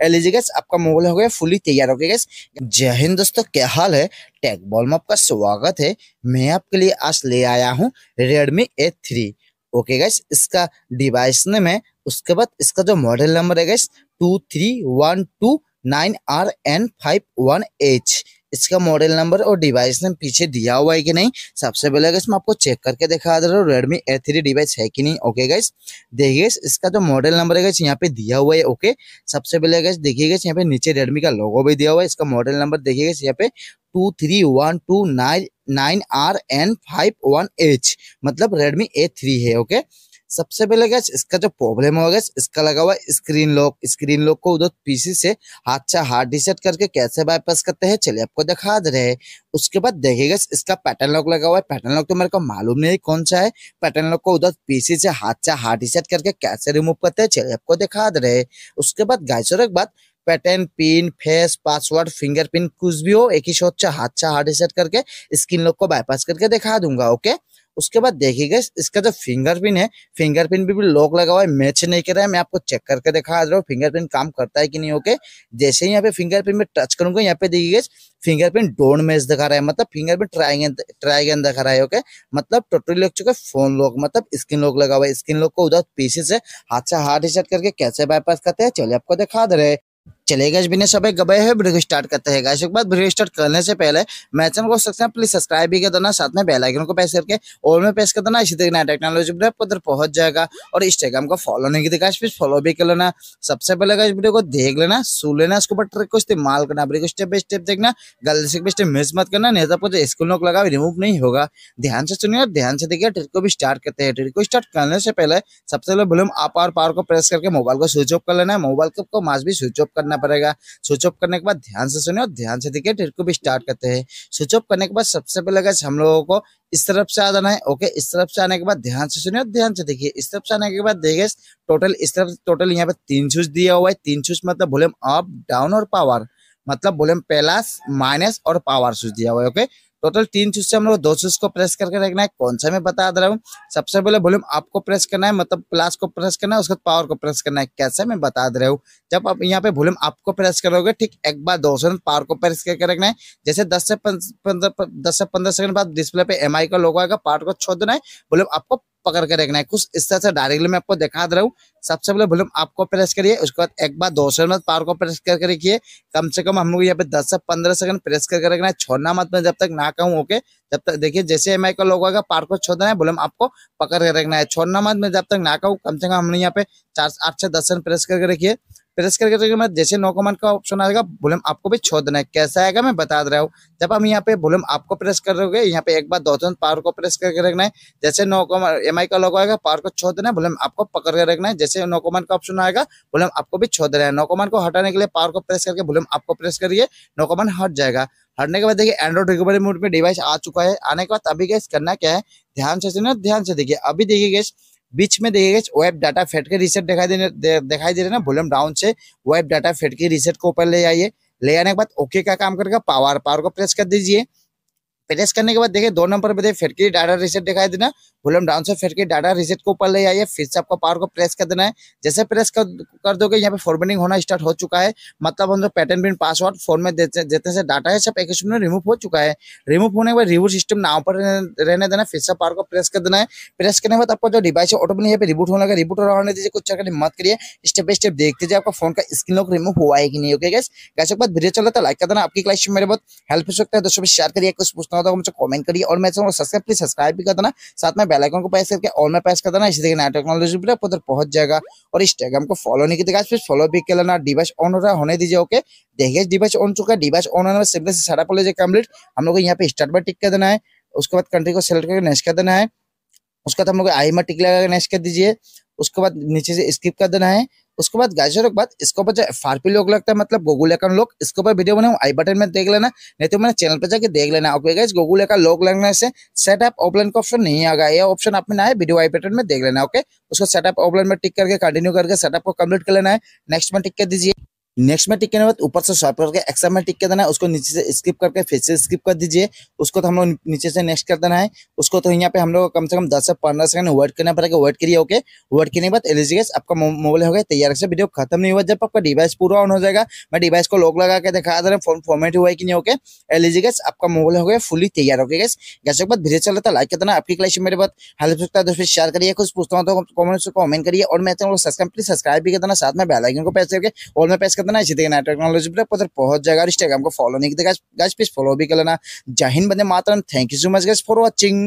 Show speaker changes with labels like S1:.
S1: Elegy gas आपका mobile हो गया फुली तैयार हो गया गैस जय हिंद दोस्तों, क्या हाल है? टेक बॉल में आपका स्वागत है। मैं आपके लिए आज ले आया हूँ Redmi A three okay guys इसका डिवाइस नेम है उसके बाद इसका जो मॉडल नंबर है guys two three one two nine R N five one H इसका मॉडल नंबर और डिवाइस नेम पीछे दिया हुआ है कि नहीं? सबसे पहले गैस मैं आपको चेक करके दिखा दे रहा हूँ रेडमी ए थ्री डिवाइस है कि नहीं? ओके गैस देखिए इसका जो मॉडल नंबर है गैस यहाँ पे दिया हुआ है ओके सबसे पहले गैस देखिए गैस यहाँ पे नीचे रेडमी का लोगो भी दिया हुआ है, इसका मॉडल नंबर देखिए गैस यहाँ पे two three one two nine nine R N five one H मतलब रेडमी ए थ्री है ओके सबसे पहले गैस इसका जो प्रॉब्लम होगा इसका लगा हुआ स्क्रीन लॉक स्क्रीन लॉक को उधर पीसी से हाथ से हार्ड डिसेट करके कैसे बाईपास करते हैं, चलिए आपको दिखा दे रहे हैं। उसके बाद देखिएगा इसका पैटर्न लॉक लगा हुआ है। पैटर्न लॉक तो मेरे को मालूम नहीं कौन सा है। पैटर्न लॉक को उधर पीसी से हाथ से हार्ड डिसेट करके कैसे रिमूव करते हैं, चलिए आपको दिखा दे रहे हैं। उसके बाद गाइस और एक बात pattern pin face password fingerprint कुछ भी हो, एक ही शॉट हाथ से हार्ड रिसेट करके स्क्रीन लॉक को बाईपास करके दिखा दूँगा ओके उसके बाद देखिएगा इसका जो फिंगरप्रिंट है फिंगरप्रिंट भी, भी लॉक लगा हुआ है मैच नहीं कर रहा है मैं आपको चेक करके दिखा रहा हूँ फिंगरप्रिंट काम करता है कि नहीं ओके जैसे ही यहाँ पे फिंगरप्रिंट में टच करूँगा यहाँ पे देखिएगा फिंगरप्रिंट डोन मैच दिखा रहा है मतलब फिंगरप्रिंट ट्राइगन ट्राइगन दिखा रहा है ओके मतलब टोटली लग चुका है फ़ोन लॉक मतलब स्क्रीन लॉक लगा हुआ है स्क्रीन लॉक को उधर पीसी से हाथ से हाथ रिसेट करके कैसे बाईपास करते हैं चलिए आपको दिखा दे रहे चलेगा बिना सब गए है, वीडियो स्टार्ट करते हैं। गाइस, एक बात वीडियो स्टार्ट करने से पहले मैं चैनल को सकते हैं प्लीज़ सब्सक्राइब भी कर देना, साथ में बेल आइकन को प्रेस करके और में प्रेस कर देना। इसी तरह टेक्नोलॉजी वीडियो उधर पहुँच जाएगा और इंस्टाग्राम को फॉलो नहीं किया। गाइस प्लीज़ फॉलो भी कर लेना। सबसे पहले गाइस, वीडियो को देख लेना सुन लेना उसके ऊपर ट्रिक को इस्तेमाल करना। वीडियो स्टेप बाय स्टेप देखना, गलती से स्टेप मिस मत करना, नहीं तो आपको जो स्कूल नोक लगा रिमूव नहीं होगा। ध्यान से सुनिए और ध्यान से देखिए ट्रिक को भी स्टार्ट करते हैं। ट्रिक को स्टार्ट करने से पहले सबसे पहले वॉल्यूम अप और पावर को प्रेस करके मोबाइल को स्विच ऑफ़ कर लेना। मोबाइल को मास भी स्विच ऑफ़ करना पड़ेगा। स्विच ऑफ़ करने के बाद ध्यान से सुने और ध्यान से देखिए ट्रिक को भी स्टार्ट करते हैं। स्विच ऑफ़ करने के बाद सबसे पहले गैस हम लोगों को इस तरफ़ से आ जाना है। ओके, इस तरफ़ से आने के बाद ध्यान से सुनिए और ध्यान से देखिए। इस तरफ़ से आने के बाद देखिए टोटल इस तरफ़ टोटल यहाँ पे तीन स्विच दिया हुआ है। तीन स्विच मतलब वॉल्यूम अप डाउन और पावर मतलब वॉल्यूम प्लस माइनस और पावर स्विच दिया हुआ है। ओके टोटल तीन चूज़ से हम लोग दो चूज़ को प्रेस करके रखना है। कौन सा मैं बता दे रहा हूँ। सबसे पहले वॉल्यूम आपको प्रेस करना है। मतलब प्लस को प्रेस करना है, उसके बाद पावर को प्रेस करना है। कैसे मैं बता दे रहा हूँ। जब आप यहाँ पे वॉल्यूम आपको प्रेस करोगे, ठीक एक बार दो सेकंड पावर को प्रेस करके रखना है। जैसे दस से पंद्रह दस से पंद्रह सेकंड बाद डिस्प्ले पे एमआई का लोगो आएगा पार्ट को छोड़ देना है, वॉल्यूम आपको पकड़ के रखना है। कुछ इस तरह से डायरेक्टली मैं आपको दिखा दे रहा हूँ। सबसे पहले वॉल्यूम आपको प्रेस करिए, उसके बाद एक बार दो सेकंड पावर को प्रेस करके रखिए। कम से कम हम लोग यहाँ पे दस से पंद्रह सेकंड प्रेस करके रखना है, छोड़ना मत मैं जब तक ना कहूँ ओके जब तक देखिए, जैसे एम आई का लोग आएगा, पावर को छोड़ना है, वॉल्यूम आपको पकड़ के रखना है। छोड़ना मत मैं जब तक ना कहूँ, कम से कम हमने यहाँ पे चार, आठ से दस सेकंड प्रेस करके रखिए। प्रेस करके तो मैं जैसे नो कमांड का ऑप्शन आएगा वॉल्यूम आपको भी छोड़ देना है। कैसा आएगा मैं बता दे रहा हूँ। जब हम यहाँ पे वॉल्यूम आपको प्रेस कर रहे यहाँ पे एक बार दो तीन पावर को प्रेस करके रखना है। जैसे नो कमांड एम का लोगो आएगा पावर को छोड़ देना है वॉल्यूम आपको पकड़ के रखना है। जैसे नो कमांड का ऑप्शन आएगा वॉल्यूम आपको भी छोड़ देना है। नो कमांड को हटाने के लिए पावर को प्रेस करके वॉल्यूम आपको प्रेस करिए नो कमांड हट जाएगा। हटने के बाद देखिए एंड्रॉइड रिकवरी मोड में डिवाइस आ चुका है। आने के बाद अभी गैस करना क्या है? ध्यान से सुनिए, ध्यान से देखिए। अभी देखिए गैस बीच में देखिएगा wipe data factory reset दिखाई देने दे, दिखाई दे रहे ना? वॉल्यूम डाउन से wipe data factory reset को ऊपर ले आइए। ले आने के बाद ओके का काम करेगा पावर पावर को प्रेस कर दीजिए। प्रेस करने के बाद देखिए दो नंबर पे फिर की डाटा रिसेट दिखाई देना। वॉल्यूम डाउन से फिर के डाटा रिसेट को ऊपर ले आइए फिर से आपको पावर को प्रेस कर देना है। जैसे प्रेस कर, कर दोगे यहाँ पे फॉरवर्डिंग होना स्टार्ट हो चुका है। मतलब हम जो पैटर्न पिन पासवर्ड फ़ोन में देते से डाटा है सब एक में रिमूव हो चुका है। रिमूव होने के बाद रिबूट सिस्टम नाव पर रहने देना फिर से पावर को प्रेस कर देना है। प्रेस करने के बाद आपको जो डिवाइस है ऑटोमेटिक यहाँ पे रिबूट होने का रिबूट होने दीजिए कुछ चक्कर मत करिए। स्टेप बाय स्टेप देखते जाए आपका फ़ोन का स्क्रीन लॉक रिमूव हुआ है कि नहीं ओके गैस कैसे बाद वीडियो चल रहा था लाइक कर देना। आपकी क्लास मेरे बहुत हेल्प हो सकता है। दोस्तों शेयर करिए कुछ पूछना होता है मुझे कमेंट करिए। और मैं सब्सक्राइब प्लीज़ सब्सक्राइब भी कर देना। साथ में बेल आइकन को प्रेस करके ऑल में प्रेस कर देना। इसी तरीके नया टेक्नोलॉजी पर उधर पहुँच जाएगा। और इंस्टाग्राम को फॉलो नहीं किया फिर फॉलो भी कर लेना। डिवाइस ऑन हो रहा है, होने दीजिए ओके देखिए डिवाइस ऑन चुका है। डिवाइस ऑन होने में सिंपल से सारा पॉलेज कंप्लीट हम लोग यहाँ पे स्टार्ट पर टिक कर देना है। उसके बाद कंट्री को सेलेक्ट करके नेक्स्ट कर देना है। उसके बाद हम लोग आई में टिक लगा नेक्स्ट कर दीजिए। उसके बाद नीचे से स्किप कर देना है। उसके बाद गाइस बाद इसके ऊपर जो एफ़ लोग लगता है मतलब गूगल अकाउंट लोग, इसके ऊपर वीडियो बनाऊ आई बटन में देख लेना, नहीं तो मैंने चैनल पर जाकर देख लेना। ओके गाइस गूगल अकाउंट लोग लगने से सेटअप ऑफलाइन का ऑप्शन नहीं आएगा। यह ऑप्शन आप में ना है वीडियो आई बटन में देख लेना ओके उसको सेटअप ऑफलाइन में टिक करके कंटिन्यू करके सेटअप को कंप्लीट कर लेना है। नेक्स्ट में टिक कर दीजिए। नेक्स्ट में टिक करने के बाद ऊपर से स्वाइप करके एक्सेप्ट में टिक कर देना है, उसको नीचे से स्किप करके फिर से स्किप कर दीजिए, उसको तो हम लोग नीचे से नेक्स्ट कर देना है, उसको तो यहाँ पे हम लोग कम से कम दस से पंद्रह सेकंड वेट करना पड़ेगा वेट करिए ओके वेट करने के बाद एलिजिगेस आपका मोबाइल हो गया, तैयार से वीडियो खत्म नहीं हुआ, जब आपका डिवाइस पूरा ऑन हो जाएगा, मैं डिवाइस को लॉक लगा के दिखा दे रहा हूँ फॉर्मेट हुआ है कि नहीं ओके एलिजिगेस आपका मोबाइल हो गया फुली तैयार ओके गैस जैसे बाद धीरे चल रहा लाइक करना, आपकी क्लास मेरे बाद हेल्प सकता है दोस्तों शेयर करिए, कुछ पूछता हूँ तो कमेंट करिए, और मैं सब्सक्राइब प्लीज़ सब्सक्राइब भी कर देना, साथ में बेल आइकन को करके और में प्रेस कर इसी तरह टेक्नोलॉजी पर पता पहुँच जाएगा इंस्टाग्राम को फॉलो नहीं करते गाइस प्लीज़ फॉलो भी कर लेना। जय बंदे मातरम। Thank you so much guys for watching